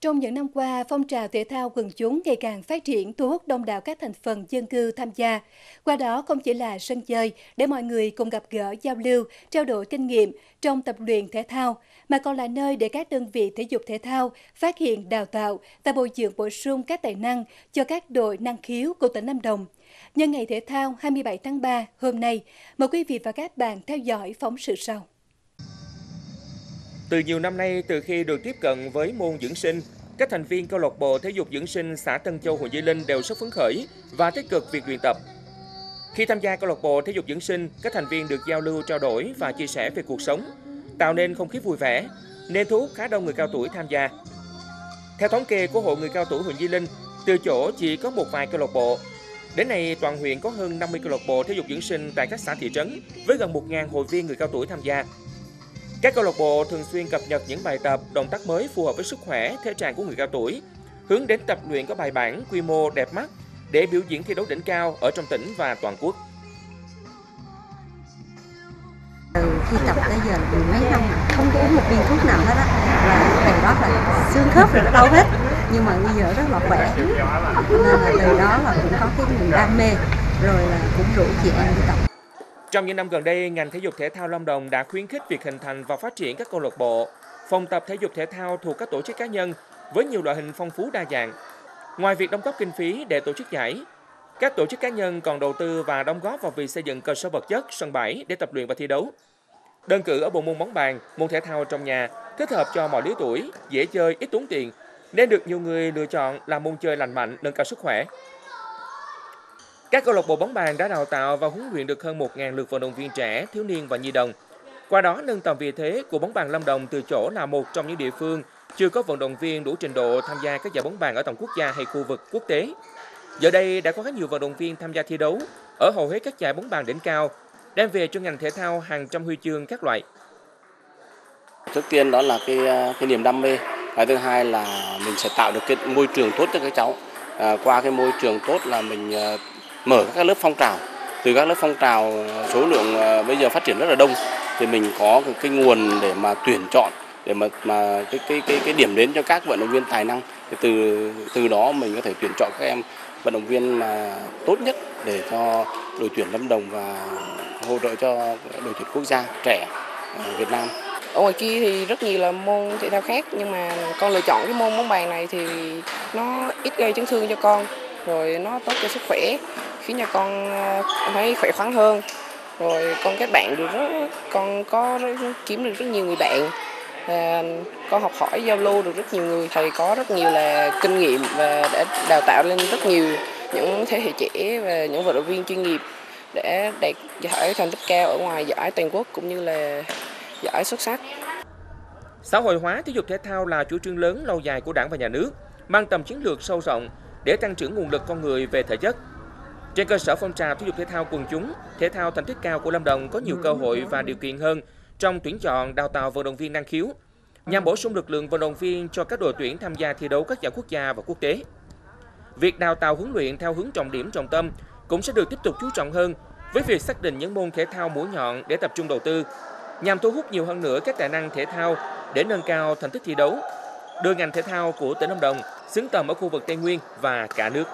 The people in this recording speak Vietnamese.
Trong những năm qua, phong trào thể thao quần chúng ngày càng phát triển thu hút đông đảo các thành phần dân cư tham gia. Qua đó không chỉ là sân chơi để mọi người cùng gặp gỡ, giao lưu, trao đổi kinh nghiệm trong tập luyện thể thao, mà còn là nơi để các đơn vị thể dục thể thao phát hiện, đào tạo và bồi dưỡng bổ sung các tài năng cho các đội năng khiếu của tỉnh Lâm Đồng. Nhân ngày thể thao 27 tháng 3 hôm nay, mời quý vị và các bạn theo dõi phóng sự sau. Từ nhiều năm nay, từ khi được tiếp cận với môn dưỡng sinh, các thành viên câu lạc bộ thể dục dưỡng sinh xã Tân Châu, huyện Di Linh đều rất phấn khởi và tích cực việc luyện tập. Khi tham gia câu lạc bộ thể dục dưỡng sinh, các thành viên được giao lưu, trao đổi và chia sẻ về cuộc sống, tạo nên không khí vui vẻ, nên thu hút khá đông người cao tuổi tham gia. Theo thống kê của Hội người cao tuổi huyện Di Linh, từ chỗ chỉ có một vài câu lạc bộ, đến nay toàn huyện có hơn 50 câu lạc bộ thể dục dưỡng sinh tại các xã thị trấn với gần 1.000 hội viên người cao tuổi tham gia. Các câu lạc bộ thường xuyên cập nhật những bài tập, động tác mới phù hợp với sức khỏe, thể trạng của người cao tuổi, hướng đến tập luyện có bài bản, quy mô đẹp mắt để biểu diễn thi đấu đỉnh cao ở trong tỉnh và toàn quốc. Từ khi tập tới giờ mười mấy năm không có uống một viên thuốc nào hết á và từ đó là xương khớp rồi nó đau hết nhưng mà bây giờ rất là khỏe nên là từ đó là cũng có cái niềm đam mê rồi là cũng rủ chị em đi tập trong những năm gần đây, ngành thể dục thể thao Lâm Đồng đã khuyến khích việc hình thành và phát triển các câu lạc bộ, phòng tập thể dục thể thao thuộc các tổ chức cá nhân với nhiều loại hình phong phú đa dạng. Ngoài việc đóng góp kinh phí để tổ chức giải, các tổ chức cá nhân còn đầu tư và đóng góp vào việc xây dựng cơ sở vật chất, sân bãi để tập luyện và thi đấu. Đơn cử ở bộ môn bóng bàn, môn thể thao trong nhà, thích hợp cho mọi lứa tuổi, dễ chơi, ít tốn tiền, nên được nhiều người lựa chọn là môn chơi lành mạnh, nâng cao sức khỏe. Các câu lạc bộ bóng bàn đã đào tạo và huấn luyện được hơn 1.000 lượt vận động viên trẻ, thiếu niên và nhi đồng. Qua đó nâng tầm vị thế của bóng bàn Lâm Đồng từ chỗ là một trong những địa phương chưa có vận động viên đủ trình độ tham gia các giải bóng bàn ở tầm quốc gia hay khu vực quốc tế. Giờ đây đã có rất nhiều vận động viên tham gia thi đấu ở hầu hết các giải bóng bàn đỉnh cao, đem về cho ngành thể thao hàng trăm huy chương các loại. Trước tiên đó là cái à, cái niềm đam mê, cái thứ hai là mình sẽ tạo được cái môi trường tốt cho các cháu. À, qua cái môi trường tốt là mình à, mở các lớp phong trào. Từ các lớp phong trào, số lượng ờ, bây giờ phát triển rất là đông, thì mình có cái nguồn để mà tuyển chọn, để mà mà cái cái cái cái điểm đến cho các vận động viên tài năng. Thì từ từ đó mình có thể tuyển chọn các em vận động viên mà tốt nhất để cho đội tuyển Lâm Đồng và hỗ trợ cho đội tuyển quốc gia trẻ Việt Nam. Ở ngoài kia thì rất nhiều là môn thể thao khác, nhưng mà con lựa chọn cái môn bóng bàn này thì nó ít gây chấn thương cho con rồi nó tốt cho sức khỏe khiến cho con ờ, thấy khỏe khoắn hơn. Rồi con kết bạn được rất con có kiếm được rất nhiều người bạn. Và con học hỏi giao lưu được rất nhiều người thầy có rất nhiều là kinh nghiệm và đã đào tạo lên rất nhiều những thế hệ trẻ và những vận động viên chuyên nghiệp để đạt giải thành tích cao ở ngoài giải toàn quốc cũng như là giải xuất sắc. Xã hội hóa thể dục thể thao là chủ trương lớn lâu dài của Đảng và Nhà nước, mang tầm chiến lược sâu rộng để tăng trưởng nguồn lực con người về thể chất, trên cơ sở phong trào thể dục thể thao quần chúng, thể thao thành tích cao của Lâm Đồng có nhiều cơ hội và điều kiện hơn trong tuyển chọn đào tạo vận động viên năng khiếu, nhằm bổ sung lực lượng vận động viên cho các đội tuyển tham gia thi đấu các giải quốc gia và quốc tế. Việc đào tạo huấn luyện theo hướng trọng điểm trọng tâm cũng sẽ được tiếp tục chú trọng hơn với việc xác định những môn thể thao mũi nhọn để tập trung đầu tư, nhằm thu hút nhiều hơn nữa các tài năng thể thao để nâng cao thành tích thi đấu, đưa ngành thể thao của tỉnh Lâm Đồng xứng tầm ở khu vực Tây Nguyên và cả nước.